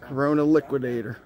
Corona Liquidator.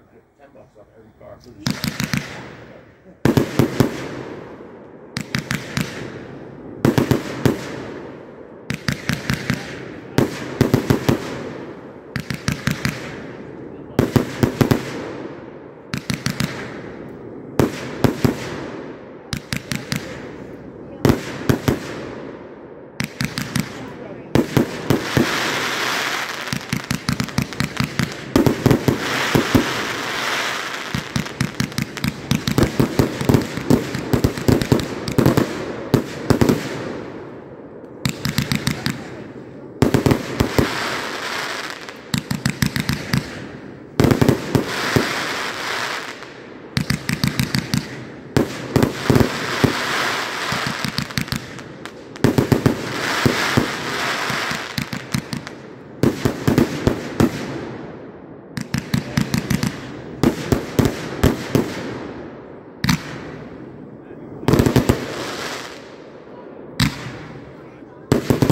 This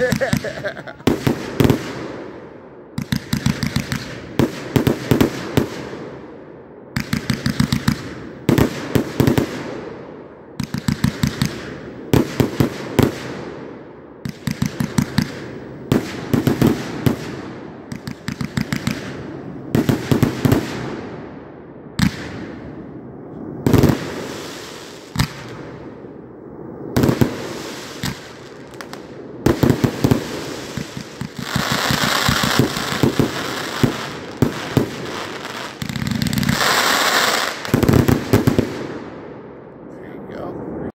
is like 1776. Yeah.